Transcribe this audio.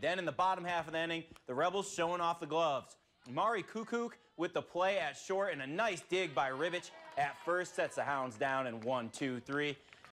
Then in the bottom half of the inning, the Rebels showing off the gloves. Mari Kukuk with the play at short and a nice dig by Ribich at first sets the Hounds down in one, two, three.